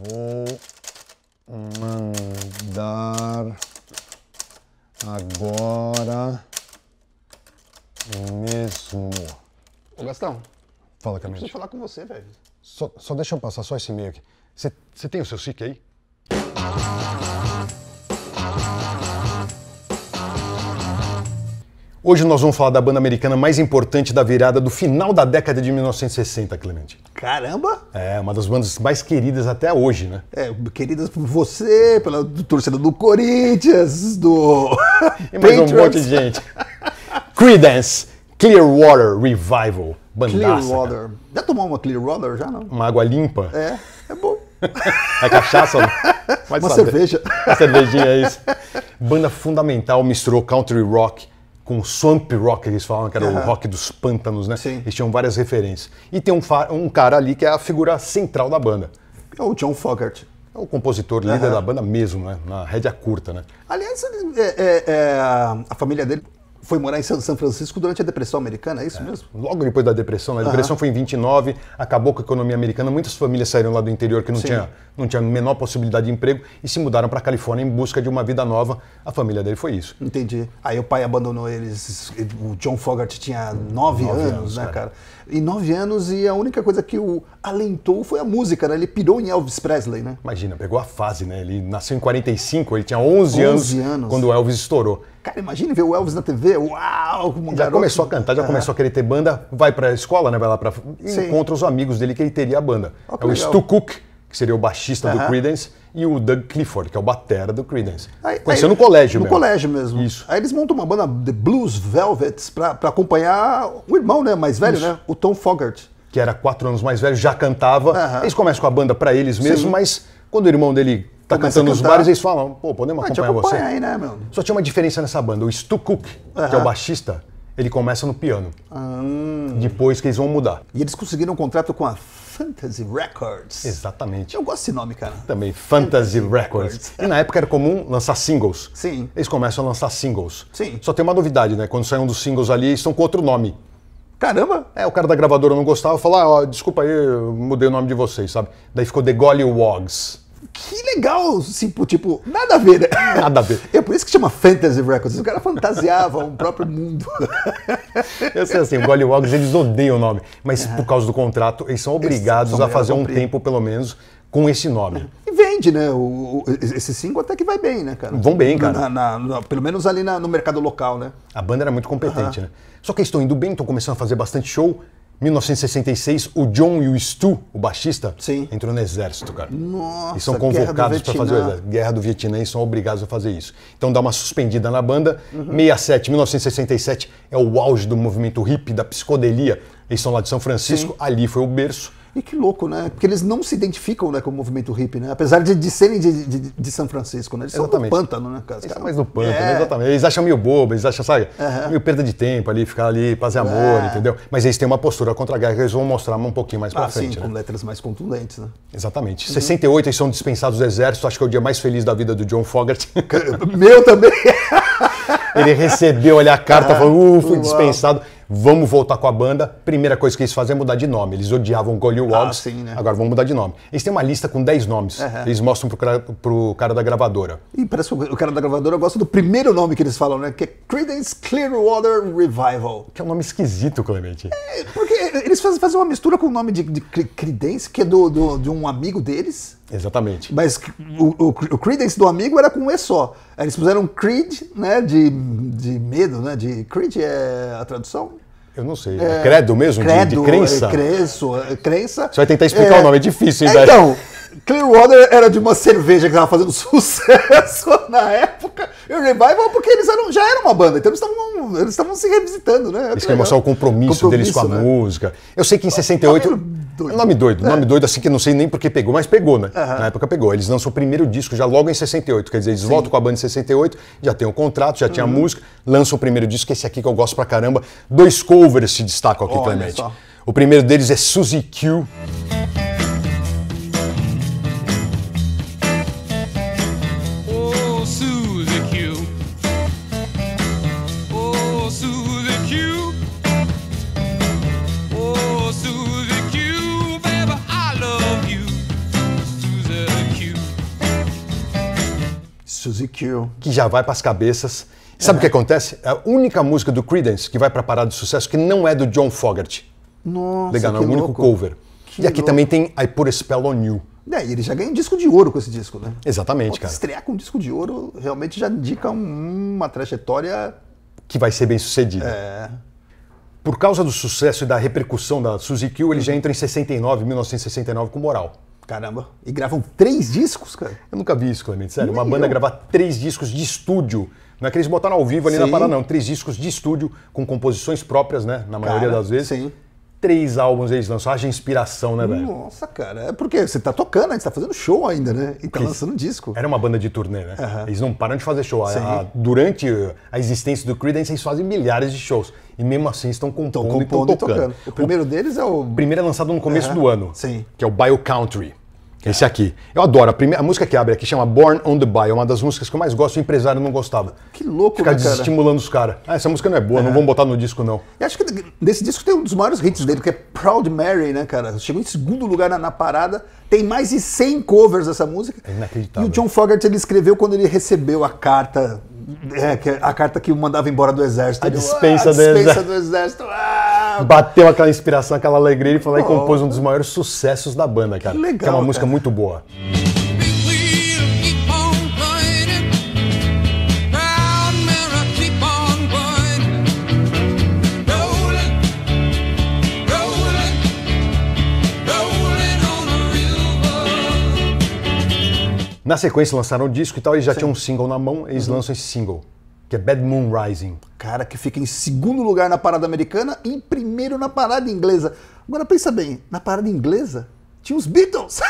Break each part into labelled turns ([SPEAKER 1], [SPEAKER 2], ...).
[SPEAKER 1] Vou mandar agora mesmo.
[SPEAKER 2] Ô, Gastão,
[SPEAKER 1] Fala,
[SPEAKER 2] preciso
[SPEAKER 1] Clemente.
[SPEAKER 2] falar com você, velho.
[SPEAKER 1] Só, só deixa eu passar só esse e-mail aqui. Você você tem o seu SIC aí? Hoje nós vamos falar da banda americana mais importante da virada do final da década de 1960, Clemente.
[SPEAKER 2] Caramba!
[SPEAKER 1] É, uma das bandas mais queridas até hoje, né?
[SPEAKER 2] É, queridas por você, pela torcida do Corinthians, do.
[SPEAKER 1] E mais um monte de gente. Creedence Clearwater Revival. Bandaça, cara.
[SPEAKER 2] Clearwater. Já tomou uma Clearwater? Já não.
[SPEAKER 1] Uma água limpa.
[SPEAKER 2] É, é bom.
[SPEAKER 1] É cachaça? Vai
[SPEAKER 2] Uma cerveja.
[SPEAKER 1] Uma cervejinha, é isso. Banda fundamental, misturou country rock com swamp rock, que eles falam, que era o
[SPEAKER 2] Aham.
[SPEAKER 1] rock dos pântanos, né?
[SPEAKER 2] Sim.
[SPEAKER 1] Eles tinham várias referências. E tem um, um cara ali que é a figura central da banda.
[SPEAKER 2] É o John Fogerty.
[SPEAKER 1] É o compositor, líder
[SPEAKER 2] Aham.
[SPEAKER 1] da banda mesmo, né? Na rédea curta, né?
[SPEAKER 2] Aliás, é- é- é, a família dele foi morar em São Francisco durante a Depressão Americana, é isso mesmo?
[SPEAKER 1] Logo depois da depressão, né? a depressão foi em 29, acabou com a economia americana, muitas famílias saíram lá do interior que não
[SPEAKER 2] Sim.
[SPEAKER 1] tinha, não tinha a menor possibilidade de emprego e se mudaram para a Califórnia em busca de uma vida nova. A família dele foi isso.
[SPEAKER 2] Entendi. Aí o pai abandonou eles. O John Fogerty tinha nove,
[SPEAKER 1] Nove
[SPEAKER 2] anos,
[SPEAKER 1] anos,
[SPEAKER 2] né,
[SPEAKER 1] cara.
[SPEAKER 2] cara? E nove anos e a única coisa que o alentou foi a música, né? Ele pirou em Elvis Presley, né?
[SPEAKER 1] Imagina, pegou a fase, né? Ele nasceu em 45, ele tinha 11,
[SPEAKER 2] 11
[SPEAKER 1] anos,
[SPEAKER 2] anos.
[SPEAKER 1] quando o Elvis estourou.
[SPEAKER 2] Cara, imagine ver o Elvis na TV. Uau! Um
[SPEAKER 1] Já
[SPEAKER 2] garoto.
[SPEAKER 1] começou a cantar, já
[SPEAKER 2] Aham.
[SPEAKER 1] começou a querer ter banda, vai pra escola, né? Vai lá pra.
[SPEAKER 2] Sim.
[SPEAKER 1] encontra os amigos dele que ele teria a banda.
[SPEAKER 2] Que
[SPEAKER 1] é o
[SPEAKER 2] legal.
[SPEAKER 1] Stu Cook, que seria o baixista do. Creedence, e o Doug Clifford, que é o batera do Creedence.
[SPEAKER 2] Aí-
[SPEAKER 1] Conheceu
[SPEAKER 2] aí-
[SPEAKER 1] no colégio
[SPEAKER 2] No
[SPEAKER 1] mesmo.
[SPEAKER 2] colégio mesmo.
[SPEAKER 1] Isso.
[SPEAKER 2] Aí eles montam uma banda The Blues Velvets pra, pra acompanhar o irmão, né? Mais velho,
[SPEAKER 1] Isso.
[SPEAKER 2] né? O Tom Fogerty.
[SPEAKER 1] que era quatro anos mais velho, já cantava.
[SPEAKER 2] Aham.
[SPEAKER 1] Eles começam com a banda pra eles mesmos,
[SPEAKER 2] Sim.
[SPEAKER 1] mas quando o irmão dele tá
[SPEAKER 2] Começa
[SPEAKER 1] cantando nos bares, eles falam, pô, podemos
[SPEAKER 2] Ah,
[SPEAKER 1] acompanhar você?
[SPEAKER 2] acompanha aí, né, meu?
[SPEAKER 1] Só tinha uma diferença nessa banda. O Stu Cook, que é o baixista, ele começa no piano.
[SPEAKER 2] Ah,
[SPEAKER 1] Depois que eles vão mudar.
[SPEAKER 2] e eles conseguiram um contrato com a Fantasy Records.
[SPEAKER 1] Exatamente.
[SPEAKER 2] Eu gosto desse nome, cara.
[SPEAKER 1] Também, Fantasy
[SPEAKER 2] Fantasy
[SPEAKER 1] Records.
[SPEAKER 2] Records.
[SPEAKER 1] E na época era comum lançar singles.
[SPEAKER 2] Sim.
[SPEAKER 1] Eles começam a lançar singles.
[SPEAKER 2] Sim.
[SPEAKER 1] Só tem uma novidade, né? Quando saem um dos singles ali, eles estão com outro nome.
[SPEAKER 2] Caramba!
[SPEAKER 1] É, o cara da gravadora não gostava, falou, ah, ó, desculpa aí, eu mudei o nome de vocês, sabe? Daí ficou The Gollywogs.
[SPEAKER 2] Que legal! Tipo, tipo, nada a ver, né?
[SPEAKER 1] Nada a ver.
[SPEAKER 2] É por isso que chama Fantasy Records. Os caras fantasiavam o próprio mundo.
[SPEAKER 1] Eu sei assim, o Gollywogs, eles odeiam o nome, mas por causa do contrato, eles são obrigados
[SPEAKER 2] são
[SPEAKER 1] a fazer um tempo, pelo menos, com esse nome.
[SPEAKER 2] E vende, né? O, o- esse single até que vai bem, né, cara?
[SPEAKER 1] Vão bem, cara.
[SPEAKER 2] Na- na- na- pelo menos ali no mercado local, né?
[SPEAKER 1] A banda era muito competente, né? Só que eles estão indo bem, estão começando a fazer bastante show. 1966, o John e o Stu, o baixista,
[SPEAKER 2] Sim.
[SPEAKER 1] entrou no exército, cara.
[SPEAKER 2] Nossa,
[SPEAKER 1] Eles são convocados para fazer o exército. Guerra do Vietnã e são obrigados a fazer isso. Então dá uma suspendida na banda.
[SPEAKER 2] Uhum.
[SPEAKER 1] 67, 1967 é o auge do movimento hippie, da psicodelia. Eles são lá de São Francisco, ali foi o berço.
[SPEAKER 2] E que louco, né? Porque eles não se identificam né, com o movimento hippie, né? Apesar de, de serem de, de- de São Francisco, né? Eles
[SPEAKER 1] Exatamente.
[SPEAKER 2] são do pântano, né? cara?
[SPEAKER 1] Eles
[SPEAKER 2] caras-
[SPEAKER 1] mais no pântano,
[SPEAKER 2] É.
[SPEAKER 1] exatamente. Eles acham meio bobo, eles acham, sabe,
[SPEAKER 2] Aham.
[SPEAKER 1] meio perda de tempo ali, ficar ali, paz e amor,
[SPEAKER 2] É.
[SPEAKER 1] entendeu? Mas eles têm uma postura contra a guerra que eles vão mostrar um pouquinho mais pra
[SPEAKER 2] Ah, sim,
[SPEAKER 1] frente,
[SPEAKER 2] com
[SPEAKER 1] né?
[SPEAKER 2] letras mais contundentes, né?
[SPEAKER 1] Exatamente. 68 eles são dispensados do exército, acho que é o dia mais feliz da vida do John Fogerty.
[SPEAKER 2] Meu também!
[SPEAKER 1] Ele recebeu ali a carta,
[SPEAKER 2] Ah,
[SPEAKER 1] falou, uh, fui
[SPEAKER 2] uau.
[SPEAKER 1] dispensado, vamos voltar com a banda. Primeira coisa que eles fazem é mudar de nome. Eles odiavam Gollywogs,
[SPEAKER 2] Ah, sim, né?
[SPEAKER 1] agora vão mudar de nome. Eles têm uma lista com 10 nomes,
[SPEAKER 2] Aham.
[SPEAKER 1] eles mostram pro cara, pro cara da gravadora.
[SPEAKER 2] E parece que o cara da gravadora gosta do primeiro nome que eles falam, né? Que é Creedence Clearwater Revival.
[SPEAKER 1] Que é um nome esquisito, Clemente.
[SPEAKER 2] É, Porque eles fazem, fazem uma mistura com o nome de, de Cre- Creedence, que é do, do- de um amigo deles.
[SPEAKER 1] Exatamente.
[SPEAKER 2] Mas o, o, o Creedence do amigo era com um E só. Eles puseram Creed, né? De, de medo, né? De Creed é a tradução?
[SPEAKER 1] Eu não sei. É credo mesmo? De-
[SPEAKER 2] Credo,
[SPEAKER 1] de, crença?
[SPEAKER 2] É, crenço, é, crença.
[SPEAKER 1] Você vai tentar explicar o nome, é difícil, hein,
[SPEAKER 2] é? Então, Clearwater era de uma cerveja que estava fazendo sucesso na época. E o Revival porque eles eram, já eram uma banda, então eles estavam se revisitando, né?
[SPEAKER 1] Eles querem mostrar o compromisso, deles com a
[SPEAKER 2] né?
[SPEAKER 1] música. Eu sei que em 68.
[SPEAKER 2] Nome doido.
[SPEAKER 1] Nome doido,
[SPEAKER 2] É.
[SPEAKER 1] nome doido, assim que eu não sei nem porque pegou, mas pegou, né? Na época pegou. Eles lançam o primeiro disco já logo em 68. Quer dizer, eles voltam com a banda em 68, já tem o contrato, já
[SPEAKER 2] Uhum.
[SPEAKER 1] tinha a música, lançam o primeiro disco, esse aqui que eu gosto pra caramba. Dois covers se destacam aqui,
[SPEAKER 2] Olha
[SPEAKER 1] Clemente.
[SPEAKER 2] só.
[SPEAKER 1] O primeiro deles é Suzy Q.
[SPEAKER 3] Suzy Q. Oh, Suzy Q. Oh, Q, baby, I love you.
[SPEAKER 2] Q. Q,
[SPEAKER 1] que já vai para as cabeças. Sabe o é. que acontece? É a única música do Creedence que vai para a parada de sucesso que não é do John Fogerty.
[SPEAKER 2] Nossa,
[SPEAKER 1] Legal, é
[SPEAKER 2] que é
[SPEAKER 1] o único cover.
[SPEAKER 2] Que
[SPEAKER 1] e aqui
[SPEAKER 2] louco.
[SPEAKER 1] também tem I Put a Spell on You.
[SPEAKER 2] É, e ele já ganha um disco de ouro com esse disco, né?
[SPEAKER 1] Exatamente,
[SPEAKER 2] Pô,
[SPEAKER 1] cara.
[SPEAKER 2] Estrear com um disco de ouro realmente já indica um- uma trajetória.
[SPEAKER 1] Que vai ser bem sucedida.
[SPEAKER 2] É,
[SPEAKER 1] Por causa do sucesso e da repercussão da Suzy Q, ele já entra em 69, 1969 com moral.
[SPEAKER 2] caramba. E gravam três discos, cara.
[SPEAKER 1] Eu nunca vi isso, Clemente. Sério, uma
[SPEAKER 2] Nem
[SPEAKER 1] banda
[SPEAKER 2] eu.
[SPEAKER 1] gravar três discos de estúdio. Não é que eles botaram ao vivo ali na
[SPEAKER 2] Sim.
[SPEAKER 1] parada, não. Três discos de estúdio com composições próprias, né? Na maioria
[SPEAKER 2] Cara,
[SPEAKER 1] das vezes.
[SPEAKER 2] sim.
[SPEAKER 1] Três álbuns eles lançam. Haja inspiração, né, velho?
[SPEAKER 2] Nossa, cara. É porque você tá tocando, a gente tá fazendo show ainda, né? E tá
[SPEAKER 1] Isso.
[SPEAKER 2] lançando disco.
[SPEAKER 1] Era uma banda de turnê, né?
[SPEAKER 2] Aham.
[SPEAKER 1] Eles não param de fazer show. A- durante a existência do Creedence, eles fazem milhares de shows. E mesmo assim estão compondo, e estão
[SPEAKER 2] compondo e
[SPEAKER 1] tocando.
[SPEAKER 2] tocando. O primeiro deles é o.
[SPEAKER 1] O primeiro é lançado no começo
[SPEAKER 2] Aham.
[SPEAKER 1] do ano.
[SPEAKER 2] Sim.
[SPEAKER 1] Que é o Bio Country. Esse aqui. Eu adoro. A, primeira, a música que abre aqui chama Born on the Bio. É uma das músicas que eu mais gosto. O empresário não gostava.
[SPEAKER 2] Que louco,
[SPEAKER 1] Ficar
[SPEAKER 2] né, cara?
[SPEAKER 1] desestimulando os caras. Ah, essa música não é boa, não vamos botar no disco, não.
[SPEAKER 2] E acho que desse disco tem um dos maiores hits dele, que é Proud Mary, né, cara? Chegou em segundo lugar na, na parada. Tem mais de 100 covers dessa música.
[SPEAKER 1] É inacreditável.
[SPEAKER 2] E o John Fogerty ele escreveu quando ele recebeu a carta. É, é a carta que o mandava embora do exército.
[SPEAKER 1] A
[SPEAKER 2] Ele,
[SPEAKER 1] dispensa
[SPEAKER 2] "Ah,
[SPEAKER 1] do
[SPEAKER 2] dispensa
[SPEAKER 1] exército."
[SPEAKER 2] do exército. Ah,
[SPEAKER 1] Bateu aquela inspiração, aquela alegria e foi lá e compôs um dos maiores sucessos da banda, cara.
[SPEAKER 2] Que legal,
[SPEAKER 1] Que é uma música
[SPEAKER 2] cara.
[SPEAKER 1] muito boa. Na sequência lançaram o disco e tal, eles já tinham um single na mão, eles lançam esse single, que é Bad Moon Rising.
[SPEAKER 2] Cara que fica em segundo lugar na parada americana e em primeiro na parada inglesa. Agora pensa bem, na parada inglesa tinha os Beatles.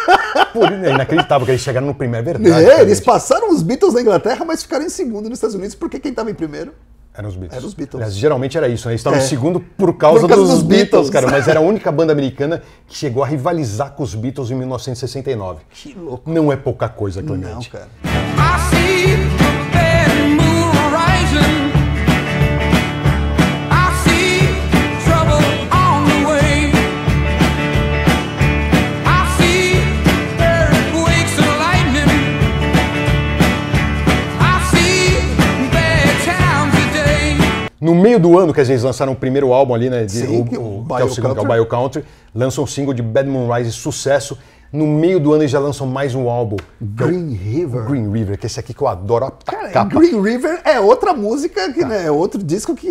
[SPEAKER 1] Pô, é inacreditável que eles chegaram no primeiro, é verdade.
[SPEAKER 2] É, eles passaram os Beatles na Inglaterra, mas ficaram em segundo nos Estados Unidos, porque quem estava em primeiro?
[SPEAKER 1] Eram os Beatles.
[SPEAKER 2] Eram os Beatles.
[SPEAKER 1] Aliás, geralmente era isso, né? Eles estavam
[SPEAKER 2] É.
[SPEAKER 1] em segundo por causa,
[SPEAKER 2] Por causa
[SPEAKER 1] dos,
[SPEAKER 2] dos
[SPEAKER 1] Beatles,
[SPEAKER 2] Beatles.
[SPEAKER 1] cara. Mas era a única banda americana que chegou a rivalizar com os Beatles em 1969.
[SPEAKER 2] Que louco.
[SPEAKER 1] Não é pouca coisa,
[SPEAKER 2] Não,
[SPEAKER 1] Clemente.
[SPEAKER 2] cara.
[SPEAKER 1] No meio do ano que eles lançaram o primeiro álbum ali, né? de-
[SPEAKER 2] Sim,
[SPEAKER 1] o,
[SPEAKER 2] é o
[SPEAKER 1] o- que é o
[SPEAKER 2] Bio
[SPEAKER 1] segundo, que é o
[SPEAKER 2] Country.
[SPEAKER 1] Bio Country, lançam um single de Bad Moon Rising, sucesso. No meio do ano eles já lançam mais um álbum. é
[SPEAKER 2] Green River.
[SPEAKER 1] Green River, que é esse aqui que eu adoro. A
[SPEAKER 2] Cara,
[SPEAKER 1] capa
[SPEAKER 2] Green River é outra música, que, né, é outro disco que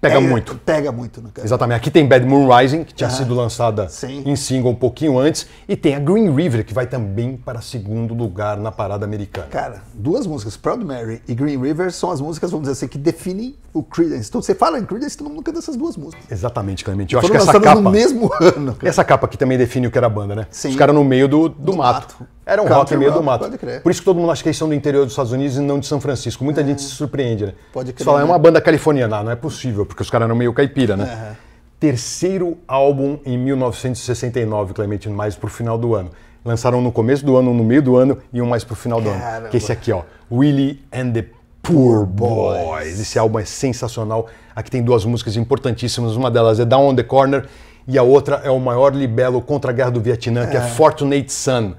[SPEAKER 1] pega
[SPEAKER 2] é-
[SPEAKER 1] muito.
[SPEAKER 2] Pega muito, né?
[SPEAKER 1] Exatamente. Aqui tem Bad Moon Rising, que tinha
[SPEAKER 2] Ah,
[SPEAKER 1] sido lançada
[SPEAKER 2] sim.
[SPEAKER 1] em single um pouquinho antes. E tem a Green River, que vai também para segundo lugar na parada americana.
[SPEAKER 2] Cara, duas músicas, Proud Mary e Green River, são as músicas, vamos dizer assim, que definem o Creedence. Então, você fala em Creedence, todo mundo canta essas duas músicas.
[SPEAKER 1] Exatamente, Clemente. Eu acho
[SPEAKER 2] Foram
[SPEAKER 1] que essa capa.
[SPEAKER 2] no mesmo ano, cara.
[SPEAKER 1] Essa capa aqui também define o que era a banda, né?
[SPEAKER 2] Sim.
[SPEAKER 1] Os caras no meio do, do,
[SPEAKER 2] Do
[SPEAKER 1] mato.
[SPEAKER 2] mato.
[SPEAKER 1] Era um
[SPEAKER 2] Country
[SPEAKER 1] rock meio do
[SPEAKER 2] rock,
[SPEAKER 1] mato.
[SPEAKER 2] pode crer.
[SPEAKER 1] Por isso que todo mundo acha que eles são do interior dos Estados Unidos e não de São Francisco. Muita gente se surpreende, né?
[SPEAKER 2] Pode
[SPEAKER 1] Você
[SPEAKER 2] crer,
[SPEAKER 1] fala, é
[SPEAKER 2] né?
[SPEAKER 1] uma banda californiana. Ah, não é possível, porque os caras eram meio caipira, né?
[SPEAKER 2] Aham.
[SPEAKER 1] Terceiro álbum em 1969, Clemente, mais pro final do ano. Lançaram um no começo do ano, um no meio do ano e um mais pro final do ano.
[SPEAKER 2] Caramba.
[SPEAKER 1] Que é esse aqui, ó. Willie and the Poor Boys. Esse álbum é sensacional. Aqui tem duas músicas importantíssimas. Uma delas é Down on the Corner e a outra é o maior libelo contra a guerra do Vietnã, que é Fortunate Son.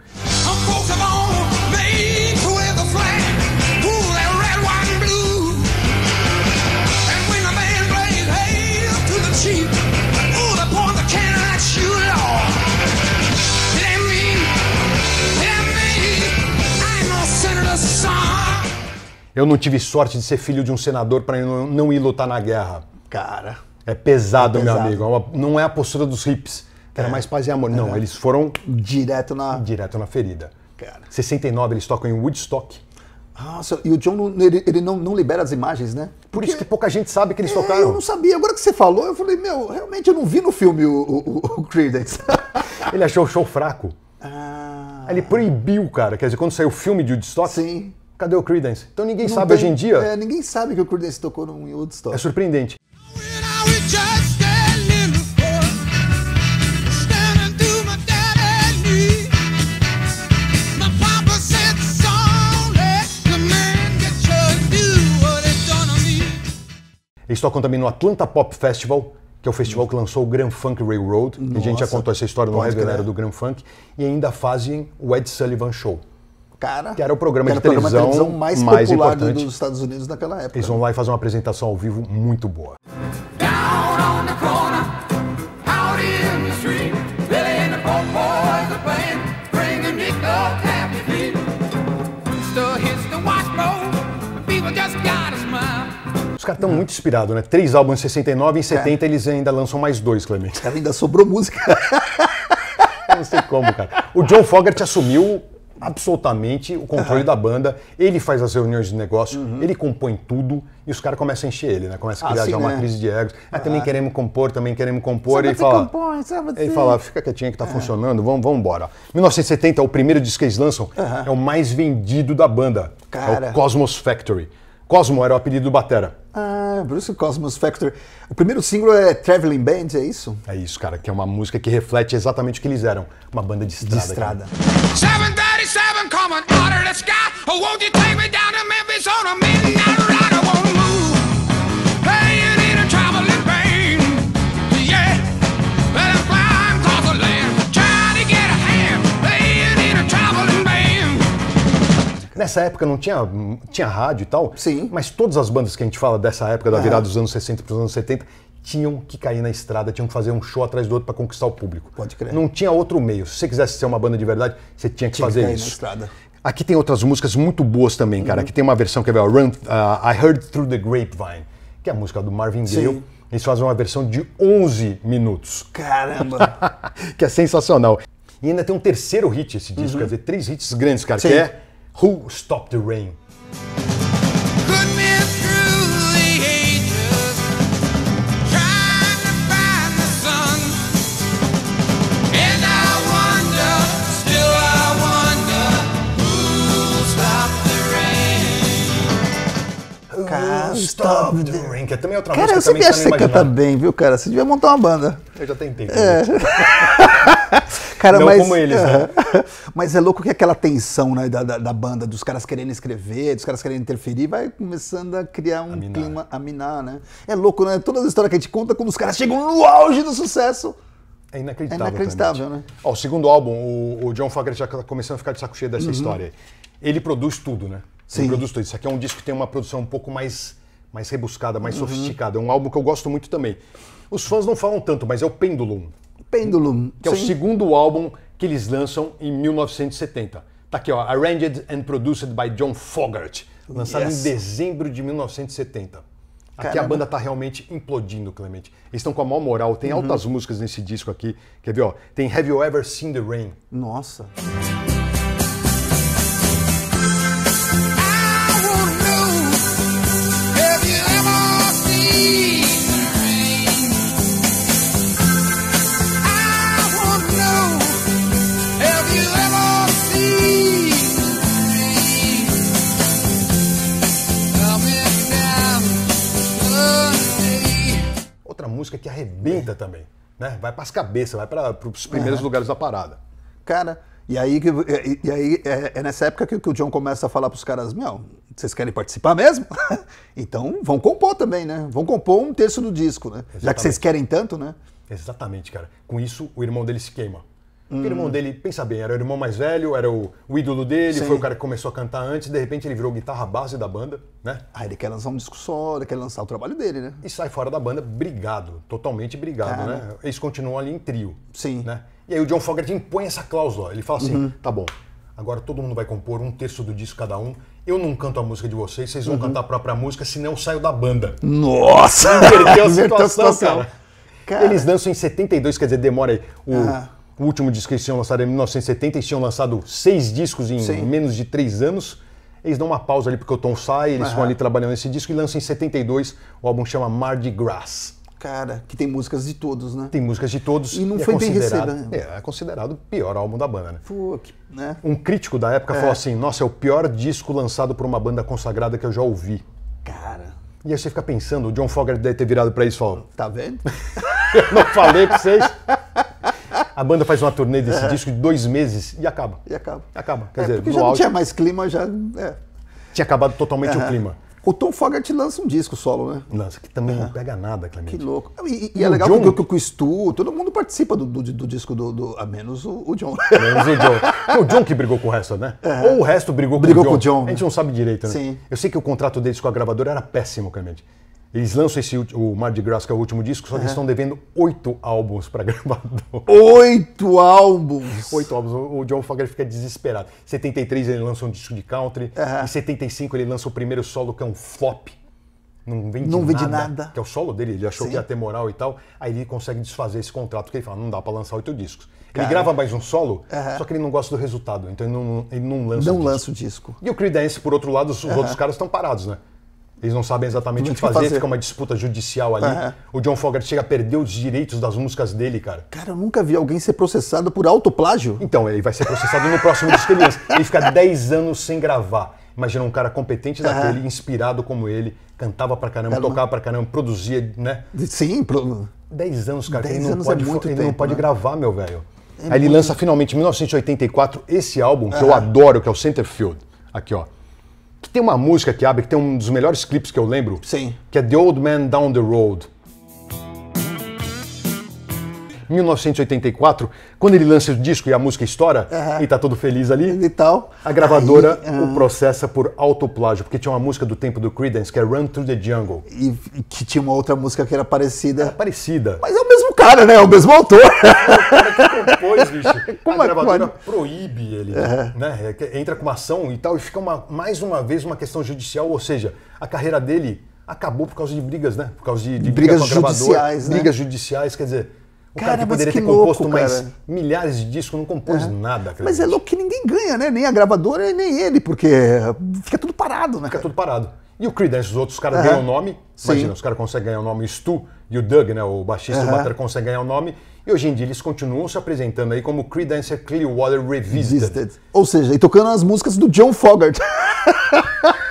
[SPEAKER 1] Eu não tive sorte de ser filho de um senador para não, não ir lutar na guerra.
[SPEAKER 2] Cara,
[SPEAKER 1] É pesado,
[SPEAKER 2] É
[SPEAKER 1] meu
[SPEAKER 2] pesado.
[SPEAKER 1] amigo. É uma- não é a postura dos hips, que era mais paz e amor. Não, eles foram
[SPEAKER 2] direto na.
[SPEAKER 1] direto na ferida.
[SPEAKER 2] Cara.
[SPEAKER 1] 69 eles tocam em Woodstock.
[SPEAKER 2] Nossa, e o John não- ele, ele não, não libera as imagens, né?
[SPEAKER 1] Por isso que pouca gente sabe que eles
[SPEAKER 2] É,
[SPEAKER 1] tocaram.
[SPEAKER 2] eu não sabia. Agora que você falou, eu falei, meu, realmente eu não vi no filme o, o, o- Creedence.
[SPEAKER 1] Ele achou o show fraco.
[SPEAKER 2] ah,
[SPEAKER 1] Ele proibiu, cara. Quer dizer, quando saiu o filme de Woodstock,
[SPEAKER 2] sim.
[SPEAKER 1] Cadê o Creedence? Então ninguém
[SPEAKER 2] Não
[SPEAKER 1] sabe
[SPEAKER 2] tem-
[SPEAKER 1] hoje em dia.
[SPEAKER 2] É, ninguém sabe que o Creedence tocou no Woodstock.
[SPEAKER 1] É surpreendente. Eles tocam também no Atlanta Pop Festival, que é o festival que lançou o Grand Funk Railroad. que a gente já
[SPEAKER 2] Nossa,
[SPEAKER 1] contou essa história no Revelero do Grand Funk. E ainda fazem o Ed Sullivan Show.
[SPEAKER 2] Cara,
[SPEAKER 1] Que era o programa
[SPEAKER 2] que
[SPEAKER 1] de
[SPEAKER 2] era o programa
[SPEAKER 1] televisão
[SPEAKER 2] mais,
[SPEAKER 1] mais
[SPEAKER 2] popular
[SPEAKER 1] importante.
[SPEAKER 2] dos Estados Unidos naquela época.
[SPEAKER 1] Eles vão lá e fazem uma apresentação ao vivo muito boa. Os caras estão muito inspirados, né? Três álbuns em 69 e em 70 eles ainda lançam mais dois, Clemente.
[SPEAKER 2] Cara, ainda sobrou música.
[SPEAKER 1] Não sei como, cara. O John Fogerty assumiu absolutamente o controle da banda. Ele faz as reuniões de negócio, ele compõe tudo e os caras começam a encher ele, né? Começa a
[SPEAKER 2] Ah,
[SPEAKER 1] criar
[SPEAKER 2] sim,
[SPEAKER 1] já uma
[SPEAKER 2] né?
[SPEAKER 1] crise de egos. Ah, também queremos compor, também queremos compor.
[SPEAKER 2] Sabe
[SPEAKER 1] E fala,
[SPEAKER 2] compõe, sabe
[SPEAKER 1] ele fala, fica quietinho que tá funcionando, vamos, vamos embora. 1970 é o primeiro disco que eles lançam, é o mais vendido da banda. É
[SPEAKER 2] Cara.
[SPEAKER 1] o Cosmos Factory. Cosmo era o apelido do Batera.
[SPEAKER 2] Ah, por isso Cosmos Factor. O primeiro single é Traveling Band, é isso?
[SPEAKER 1] É isso, cara, que é uma música que reflete exatamente o que eles eram. Uma banda de estrada.
[SPEAKER 2] De estrada.
[SPEAKER 3] 737 coming out of the sky. Oh, won't you take me down to Memphis on a midnight ride? I wanna move. Playing in a traveling band. Yeah. Let 'em fly across the land. Trying to get a hand. Playing in a traveling band.
[SPEAKER 1] Nessa época não tinha, tinha rádio e tal,
[SPEAKER 2] Sim.
[SPEAKER 1] mas todas as bandas que a gente fala dessa época, da virada dos anos 60 para os anos 70, tinham que cair na estrada, tinham que fazer um show atrás do outro para conquistar o público.
[SPEAKER 2] Pode crer.
[SPEAKER 1] Não tinha outro meio. Se você quisesse ser uma banda de verdade, você tinha que
[SPEAKER 2] Tinha que
[SPEAKER 1] fazer
[SPEAKER 2] cair na
[SPEAKER 1] isso.
[SPEAKER 2] estrada.
[SPEAKER 1] Aqui tem outras músicas muito boas também, cara. Aqui tem uma versão que é Run, uh, I Heard Through the Grapevine, que é a música do Marvin Gaye.
[SPEAKER 2] Sim.
[SPEAKER 1] Eles fazem uma versão de 11 minutos
[SPEAKER 2] Caramba!
[SPEAKER 1] que é sensacional. E ainda tem um terceiro hit esse disco, quer dizer, três hits grandes, cara,
[SPEAKER 2] Sim.
[SPEAKER 1] que é Who Stopped the Rain.
[SPEAKER 2] Cara,
[SPEAKER 1] the Rain, que é também outra
[SPEAKER 2] Cara,
[SPEAKER 1] música
[SPEAKER 2] sempre
[SPEAKER 1] também
[SPEAKER 2] acho que você canta bem, viu, cara? Você devia montar uma banda.
[SPEAKER 1] Eu já tentei.
[SPEAKER 2] Cara,
[SPEAKER 1] Não
[SPEAKER 2] mas,
[SPEAKER 1] como eles, né?
[SPEAKER 2] mas é louco que aquela tensão né, da, da, da banda, dos caras querendo escrever, dos caras querendo interferir, vai começando a criar um
[SPEAKER 1] minar.
[SPEAKER 2] clima, a minar, né? É louco, né? Todas as histórias que a gente conta, quando os caras chegam no auge do sucesso.
[SPEAKER 1] É inacreditável.
[SPEAKER 2] É inacreditável, né?
[SPEAKER 1] Ó, o segundo álbum, o, o John Fogerty já está começando a ficar de saco cheio dessa história. Ele produz tudo, né?
[SPEAKER 2] Uhum. Sim.
[SPEAKER 1] Ele produz tudo. Isso aqui é um disco que tem uma produção um pouco mais, mais rebuscada,
[SPEAKER 2] Uhum.
[SPEAKER 1] mais sofisticada. É um álbum que eu gosto muito também. Os fãs não falam tanto, mas é o Pendulum,
[SPEAKER 2] Pêndulo.
[SPEAKER 1] que é o
[SPEAKER 2] sim.
[SPEAKER 1] segundo álbum que eles lançam em 1970. Tá aqui, ó, Arranged and Produced by John Fogerty, lançado
[SPEAKER 2] Yes.
[SPEAKER 1] em dezembro de 1970. Aqui a banda tá realmente implodindo, Clemente. Eles estão com a maior moral, tem
[SPEAKER 2] Uhum.
[SPEAKER 1] altas músicas nesse disco aqui. Quer ver, ó? Tem Have You Ever Seen the Rain?
[SPEAKER 2] Nossa.
[SPEAKER 1] Que arrebenta também, né? Vai pras cabeças, vai para os primeiros lugares da parada.
[SPEAKER 2] Cara, e aí, e, e aí é, é nessa época que, que o John começa a falar pros caras, meu, vocês querem participar mesmo? então vão compor também, né? Vão compor um terço do disco, né? Já que
[SPEAKER 1] Exatamente.
[SPEAKER 2] vocês querem tanto, né?
[SPEAKER 1] Exatamente, cara. Com isso, o irmão dele se queima. O
[SPEAKER 2] Hum.
[SPEAKER 1] irmão dele, pensa bem, era o irmão mais velho, era o, o ídolo dele,
[SPEAKER 2] Sim.
[SPEAKER 1] foi o cara que começou a cantar antes, de repente ele virou guitarra base da banda, né?
[SPEAKER 2] Ah, ele quer lançar um disco só, ele quer lançar o trabalho dele, né?
[SPEAKER 1] E sai fora da banda brigado, totalmente brigado,
[SPEAKER 2] Cara.
[SPEAKER 1] né? Eles continuam ali em trio.
[SPEAKER 2] Sim.
[SPEAKER 1] Né? E aí o John Fogerty impõe essa cláusula. Ele fala assim:
[SPEAKER 2] Uhum.
[SPEAKER 1] tá bom, agora todo mundo vai compor um terço do disco cada um. Eu não canto a música de vocês, vocês
[SPEAKER 2] Uhum.
[SPEAKER 1] vão cantar a própria música, senão eu saio da banda.
[SPEAKER 2] Nossa!
[SPEAKER 1] Inverteu a
[SPEAKER 2] Inverteu
[SPEAKER 1] situação, cara.
[SPEAKER 2] Cara.
[SPEAKER 1] Eles lançam em 72, quer dizer, demora aí. O,
[SPEAKER 2] Ah.
[SPEAKER 1] O último disco que eles tinham lançado em 1970, eles tinham lançado seis discos em
[SPEAKER 2] Sim.
[SPEAKER 1] menos de três anos. Eles dão uma pausa ali porque o Tom sai, eles estão
[SPEAKER 2] Aham.
[SPEAKER 1] ali trabalhando nesse disco e lançam em 72 o álbum chama Mardi Gras.
[SPEAKER 2] Cara, que tem músicas de todos, né?
[SPEAKER 1] Tem músicas de todos
[SPEAKER 2] E não
[SPEAKER 1] é
[SPEAKER 2] foi bem
[SPEAKER 1] considerado-
[SPEAKER 2] recebido.
[SPEAKER 1] É, é considerado o pior álbum da banda, né?
[SPEAKER 2] Que, né?
[SPEAKER 1] Um crítico da época falou assim: Nossa, é o pior disco lançado por uma banda consagrada que eu já ouvi.
[SPEAKER 2] Cara,
[SPEAKER 1] E aí você fica pensando, o John Fogerty deve ter virado pra isso e falou:
[SPEAKER 2] tá vendo?
[SPEAKER 1] Eu não falei pra vocês. A banda faz uma turnê desse disco de dois meses e acaba.
[SPEAKER 2] E acaba.
[SPEAKER 1] Acaba. Quer
[SPEAKER 2] É,
[SPEAKER 1] dizer,
[SPEAKER 2] porque já não
[SPEAKER 1] auge
[SPEAKER 2] tinha mais clima, já. É.
[SPEAKER 1] tinha acabado totalmente o clima.
[SPEAKER 2] O Tom Fogerty lança um disco solo, né?
[SPEAKER 1] Lança, que também não pega nada, Clemente.
[SPEAKER 2] Que louco. E, e
[SPEAKER 1] E
[SPEAKER 2] é
[SPEAKER 1] o
[SPEAKER 2] legal
[SPEAKER 1] John?
[SPEAKER 2] que, que o Stu, todo mundo participa do, do, do disco do, do- A menos o, o John.
[SPEAKER 1] Menos o John. Foi o John que brigou com o resto, né? Ou o resto brigou,
[SPEAKER 2] Brigou
[SPEAKER 1] com
[SPEAKER 2] com
[SPEAKER 1] o
[SPEAKER 2] o
[SPEAKER 1] John.
[SPEAKER 2] John,
[SPEAKER 1] A gente
[SPEAKER 2] né?
[SPEAKER 1] não sabe direito, né?
[SPEAKER 2] Sim.
[SPEAKER 1] Eu sei que o contrato deles com a gravadora era péssimo, Clemente. Eles lançam esse o Mardi Gras, que é o último disco, só que eles estão devendo oito álbuns pra gravadora.
[SPEAKER 2] Oito álbuns.
[SPEAKER 1] Oito álbuns. O John Fogerty fica desesperado. Em 73 ele lança um disco de country.
[SPEAKER 2] Aham.
[SPEAKER 1] Em 75 ele lança o primeiro solo, que é um flop. Não vende
[SPEAKER 2] Não
[SPEAKER 1] nada.
[SPEAKER 2] vende nada.
[SPEAKER 1] Que é o solo dele. Ele achou
[SPEAKER 2] Sim.
[SPEAKER 1] que ia ter moral e tal. Aí ele consegue desfazer esse contrato, porque ele fala, não dá pra lançar oito discos.
[SPEAKER 2] Cara.
[SPEAKER 1] Ele grava mais um solo,
[SPEAKER 2] Aham.
[SPEAKER 1] só que ele não gosta do resultado. Então ele não, ele não lança
[SPEAKER 2] Não
[SPEAKER 1] o disco.
[SPEAKER 2] lança o disco.
[SPEAKER 1] E o Creedence, por outro lado, os outros caras estão parados, né? Eles não sabem exatamente o que fazer,
[SPEAKER 2] fazer.
[SPEAKER 1] fica uma disputa judicial ali. O John Fogerty chega a perder os direitos das músicas dele, cara.
[SPEAKER 2] Cara, eu nunca vi alguém ser processado por autoplágio.
[SPEAKER 1] Então, ele vai ser processado no próximo disco ele lança. Ele fica 10 anos sem gravar. Imagina um cara competente daquele, inspirado como ele, cantava pra caramba,
[SPEAKER 2] Era uma-
[SPEAKER 1] tocava pra caramba, produzia, né?
[SPEAKER 2] Sim, pro-
[SPEAKER 1] 10 anos, cara,
[SPEAKER 2] 10
[SPEAKER 1] ele não
[SPEAKER 2] anos
[SPEAKER 1] pode,
[SPEAKER 2] é muito
[SPEAKER 1] ele não
[SPEAKER 2] tempo,
[SPEAKER 1] pode
[SPEAKER 2] né?
[SPEAKER 1] gravar, meu velho. Aí ele lança finalmente em 1984 esse álbum que eu adoro, que é o Centerfield. Aqui, ó. Que tem uma música que abre, que tem um dos melhores clipes que eu lembro.
[SPEAKER 2] Sim.
[SPEAKER 1] Que é The Old Man Down the Road. 1984, quando ele lança o disco e a música estoura,
[SPEAKER 2] Aham.
[SPEAKER 1] e tá todo feliz ali,
[SPEAKER 2] e tal.
[SPEAKER 1] a gravadora
[SPEAKER 2] Aí,
[SPEAKER 1] o processa por autoplágio, porque tinha uma música do tempo do Creedence que é Run Through the Jungle.
[SPEAKER 2] E, que tinha uma outra música que era parecida.
[SPEAKER 1] Parecida.
[SPEAKER 2] Mas é o mesmo cara, né? É o mesmo autor.
[SPEAKER 1] compôs, bicho.
[SPEAKER 2] Como
[SPEAKER 1] a
[SPEAKER 2] é-
[SPEAKER 1] gravadora
[SPEAKER 2] como
[SPEAKER 1] proíbe ele, né? É que Entra com uma ação e tal, e fica uma- mais uma vez uma questão judicial, ou seja, a carreira dele acabou por causa de brigas, né? Por causa de, de briga
[SPEAKER 2] Brigas
[SPEAKER 1] a
[SPEAKER 2] judiciais, né?
[SPEAKER 1] Brigas judiciais, quer dizer, o cara,
[SPEAKER 2] Cara,
[SPEAKER 1] que poderia
[SPEAKER 2] que
[SPEAKER 1] ter composto
[SPEAKER 2] louco,
[SPEAKER 1] mais
[SPEAKER 2] cara.
[SPEAKER 1] milhares de discos, não compôs nada. cara.
[SPEAKER 2] Mas é louco que ninguém ganha, né? Nem a gravadora nem ele, porque fica tudo parado, né?
[SPEAKER 1] Fica tudo parado. E o Creedence, os outros caras ganham nome.
[SPEAKER 2] Sim.
[SPEAKER 1] Imagina, os caras conseguem ganhar o nome. O Stu e o Doug, né, o baixista o
[SPEAKER 2] Aham.
[SPEAKER 1] batera, conseguem ganhar o nome. E hoje em dia eles continuam se apresentando aí como Creedence Clearwater Revisited.
[SPEAKER 2] Existed. Ou seja, e tocando as músicas do John Fogerty.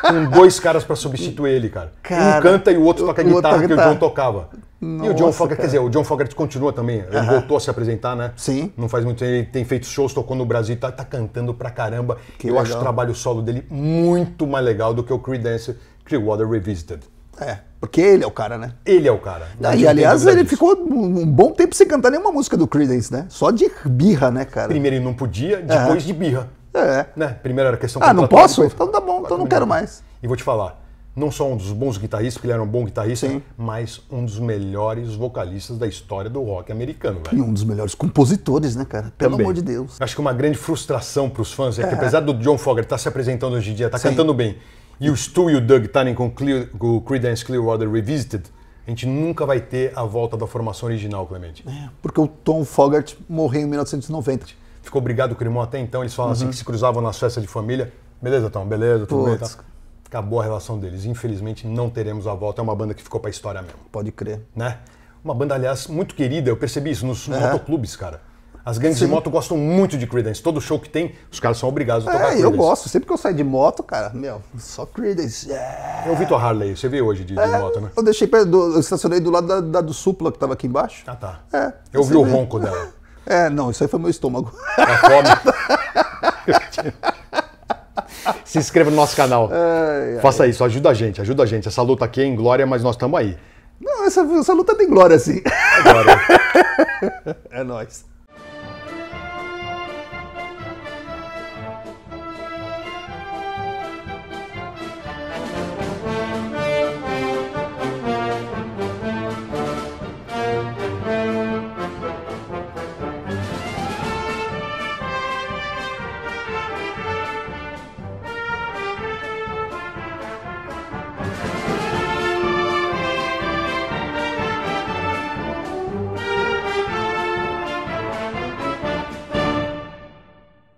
[SPEAKER 1] Com dois caras pra substituir ele, cara.
[SPEAKER 2] Cara,
[SPEAKER 1] um canta e o outro
[SPEAKER 2] o-
[SPEAKER 1] toca
[SPEAKER 2] o outro
[SPEAKER 1] guitarra,
[SPEAKER 2] toca
[SPEAKER 1] que o
[SPEAKER 2] guitarra.
[SPEAKER 1] John tocava. e o John
[SPEAKER 2] Nossa,
[SPEAKER 1] Fogerty, quer dizer, o John Fogerty continua também. Ele voltou a se apresentar, né?
[SPEAKER 2] Sim.
[SPEAKER 1] Não faz muito tempo. Ele tem feito shows, tocou no Brasil, tá, tá cantando pra caramba.
[SPEAKER 2] Que
[SPEAKER 1] Eu acho o
[SPEAKER 2] legal.
[SPEAKER 1] trabalho solo dele muito mais legal do que o Creedence Clearwater Revisited.
[SPEAKER 2] É, porque ele é o cara, né?
[SPEAKER 1] Ele é o cara. Não
[SPEAKER 2] e aliás, ele
[SPEAKER 1] disso.
[SPEAKER 2] ficou um bom tempo sem cantar nenhuma música do Creedence, né? Só de birra, né, cara?
[SPEAKER 1] Primeiro ele não podia, depois de birra.
[SPEAKER 2] É.
[SPEAKER 1] Né? Primeiro era questão
[SPEAKER 2] Ah, não posso?
[SPEAKER 1] depois-
[SPEAKER 2] Então tá bom, então não quero mais.
[SPEAKER 1] E vou te falar, não só um dos bons guitarristas, porque ele era um bom guitarrista,
[SPEAKER 2] Sim.
[SPEAKER 1] mas um dos melhores vocalistas da história do rock americano,
[SPEAKER 2] E
[SPEAKER 1] velho.
[SPEAKER 2] um dos melhores compositores, né, cara? Pelo
[SPEAKER 1] Também.
[SPEAKER 2] amor de Deus.
[SPEAKER 1] Acho que uma grande frustração para os fãs é que apesar do John Fogerty estar se apresentando hoje em dia, tá
[SPEAKER 2] Sim.
[SPEAKER 1] cantando bem, e o Stu e o Doug estarem com, Clear- o Creedence Clearwater Revisited, a gente nunca vai ter a volta da formação original, Clemente.
[SPEAKER 2] Porque o Tom Fogerty morreu em 1990.
[SPEAKER 1] Ficou brigado com o irmão até então, eles falam assim que se cruzavam nas festas de família. Beleza, Tom, beleza, tudo bem.
[SPEAKER 2] Putz.
[SPEAKER 1] Tá? Acabou a relação deles. Infelizmente não teremos a volta. É uma banda que ficou pra história mesmo,
[SPEAKER 2] Pode crer.
[SPEAKER 1] né? Uma banda, aliás, muito querida. Eu percebi isso nos motoclubes, cara. As gangues de
[SPEAKER 2] Sim.
[SPEAKER 1] moto gostam muito de Creedence. Todo show que tem, os caras são obrigados a tocar
[SPEAKER 2] É,
[SPEAKER 1] Creedence.
[SPEAKER 2] eu gosto. Sempre que eu saio de moto, cara, meu, só Creedence. É.
[SPEAKER 1] Eu vi tua Harley, você veio hoje de, de moto, né?
[SPEAKER 2] Eu deixei, perto do, eu estacionei do lado da, da do Supla, que tava aqui embaixo.
[SPEAKER 1] Ah, tá.
[SPEAKER 2] É,
[SPEAKER 1] eu vi o ronco dela.
[SPEAKER 2] É, não, isso aí foi meu estômago.
[SPEAKER 1] A fome. Se inscreva no nosso canal. Faça isso, ajuda a gente, ajuda a gente. Essa luta aqui é em glória, mas nós estamos aí.
[SPEAKER 2] Não, essa, essa luta tem glória, sim.
[SPEAKER 1] Agora.
[SPEAKER 2] É nóis.